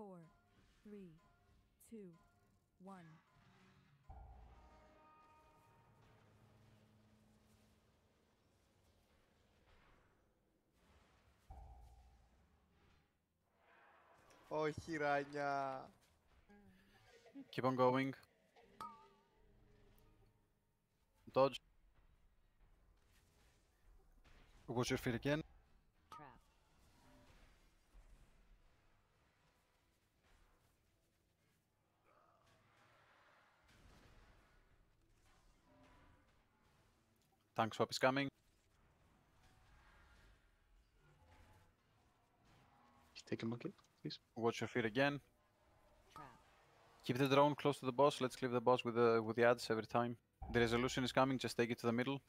four, three, two, one. Όχι, Ράνια. Keep on going. Dodge. Watch your feet again. Tank swap is coming. Take a monkey, please. Watch your feet again. Keep the drone close to the boss. Let's cleave the boss with the with the ads every time. Deresolution is coming. Just take it to the middle,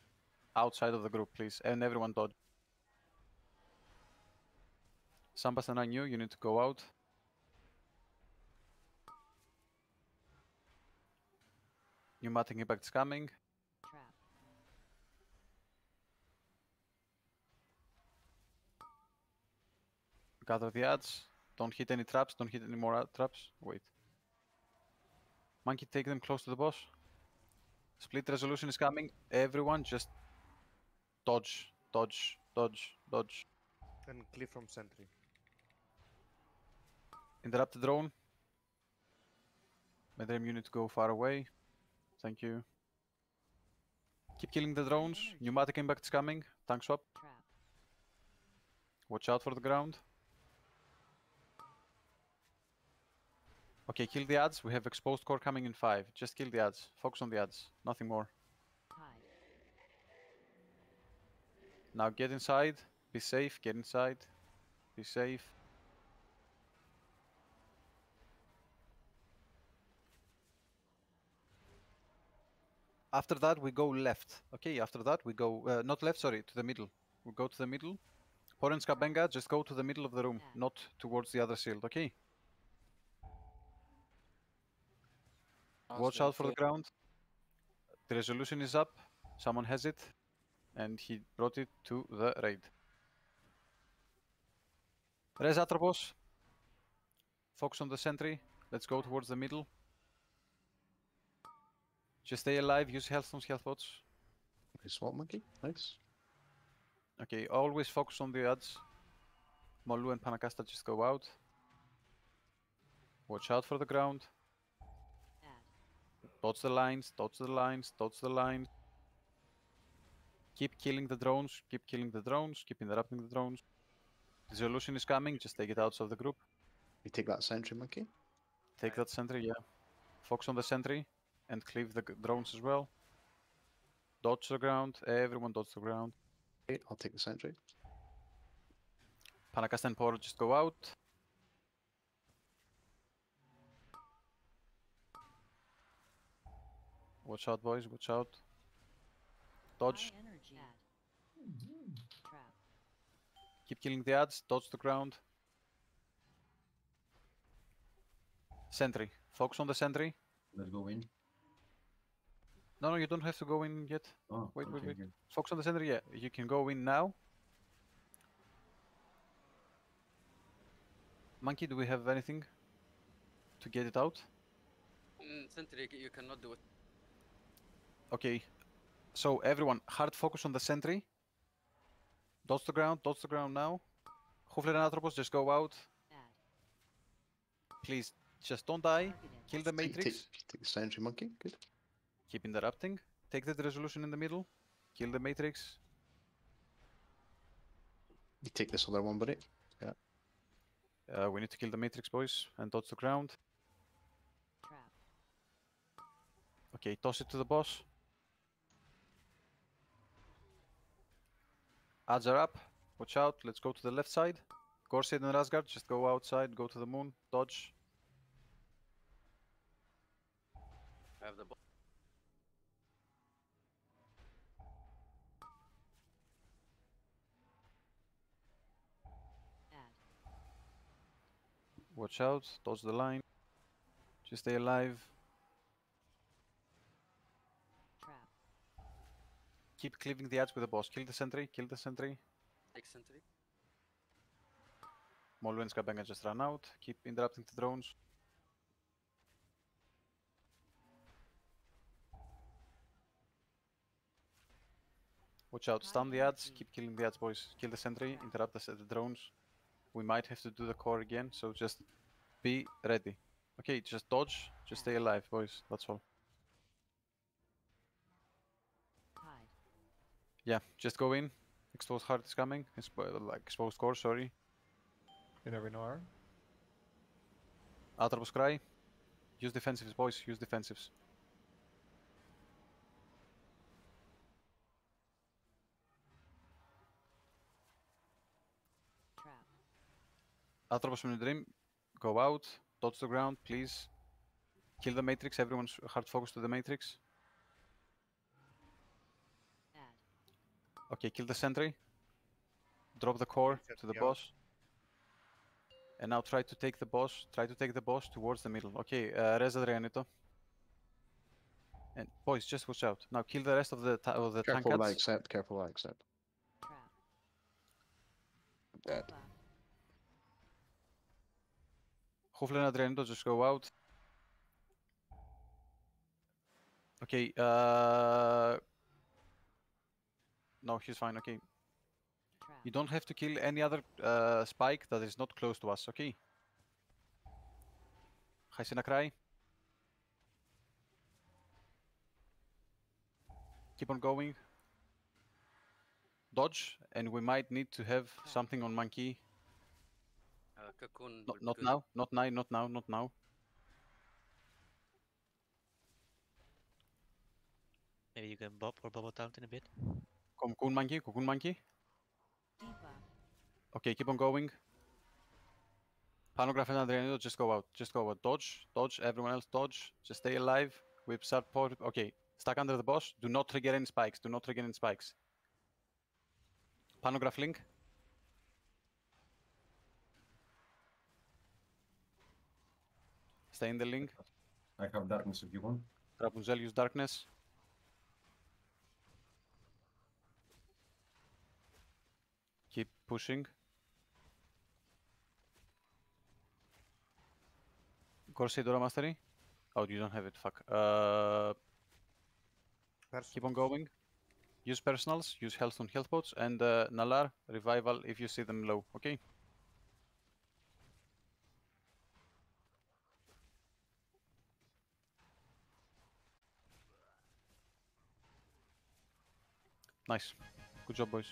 outside of the group, please, and everyone dodge. Sambas and I knew you need to go out. New Pneumatic impact is coming. Trap. Gather the ads. Don't hit any traps. Don't hit any more ad- traps. Wait. Monkey, take them close to the boss. Split resolution is coming. Everyone just dodge, dodge, dodge, dodge. And clear from sentry. Interrupt the drone. Medrem unit go far away. Thank you. Keep killing the drones. Pneumatic impact is coming. Tank swap. Watch out for the ground. Okay, kill the ads. We have exposed core coming in 5. Just kill the ads. Focus on the ads. Nothing more. Hide. Now get inside. Be safe. Get inside. Be safe. After that, we go left. Okay, after that, we go... Uh, not left, sorry, to the middle. We go to the middle. Poren Skabenga, just go to the middle of the room, not towards the other shield, okay? Watch out for the ground. Deresolution is up. Someone has it. And he brought it to the raid. Res Atropos. Focus on the sentry. Let's go towards the middle. Just stay alive, use health stones, health pots. Nice swap monkey. Nice. Okay, always focus on the ads. Molu and Panacasta just go out. Watch out for the ground. Dodge the lines, dodge the lines, dodge the lines. Keep killing the drones, keep killing the drones, keep interrupting the drones. The solution is coming, just take it out of the group. You take that sentry monkey. Take that sentry, yeah. Focus on the sentry and cleave the drones as well. Dodge the ground, everyone dodge the ground. Okay, I'll take the sentry. Panacasta and Poro just go out. Watch out, boys, watch out. Dodge, High energy. Add. Trap. keep killing the ads, dodge the ground. Sentry, focus on the sentry. Let's go in. No, no, you don't have to go in yet. Oh, Wait, wait, okay, wait. good. Focus on the center, yeah. You can go in now. Monkey, do we have anything to get it out? Mm, Sentry, you cannot do it. Okay. So everyone, hard focus on the sentry. Dodge the ground, dodge the ground now. Hufler and Atropos, just go out. Please, just don't die. Kill the Matrix. take, take the sentry monkey. Good. Keep interrupting. Take that resolution in the middle. Kill the Matrix. You take this other one, buddy. Yeah. Uh, we need to kill the Matrix, boys, and dodge the ground. Trap. Okay, toss it to the boss. Ads are up. Watch out. Let's go to the left side. Gorseid and Rasgard, just go outside, go to the moon, dodge. I have the bo- Watch out, dodge the line. Just stay alive. Trap. Keep cleaving the ads with the boss. Kill the sentry, kill the sentry. take Sentry. Molu and Skabenga just run out. Keep interrupting the drones. Watch out, stun the ads, keep killing the ads, boys. Kill the sentry, interrupt the, the drones. We might have to do the core again, so just be ready. Okay, just dodge, just stay alive, boys. That's all. Yeah, just go in. Exposed heart is coming. Expo uh, like expose core, sorry. You never know. Atropos cry. Use defensives, boys. Use defensives. Trap. Atropos from the dream. Go out. Dodge the ground, please. Kill the matrix. Everyone's hard focus to the matrix. Okay, kill the sentry. Drop the core to the boss. And now try to take the boss. Try to take the boss towards the middle. Okay, uh, res Adrianito. And boys, just watch out. Now kill the rest of the of the tank Careful, I accept. Careful, I accept. Trap. Dead. Buff. Hofle and Adrianito just go out. Okay, uh... No, he's fine, okay. You don't have to kill any other uh, spike that is not close to us, okay? Hysina cry. Keep on going. Dodge, and we might need to have something on monkey. Uh, cocoon. No, not good. now, not now, not now, not now. Maybe you can bob or bubble down in a bit. Cocoon monkey, cocoon monkey. Debuff. Okay, keep on going. Panograph and Adrianito, just go out. Just go out. Dodge, dodge. Everyone else dodge. Just stay alive. Whip support. Okay, stuck under the boss. Do not trigger any spikes. Do not trigger any spikes. Panograph link. Stay in the link. I have darkness if you want. Rapunzel, use darkness. Keep pushing. Corsair Dora Mastery? Oh, you don't have it, fuck. Uh, keep on going. Use personals, use health on health pots, and uh, Nalar, revival if you see them low, okay? Nice. Good job, boys.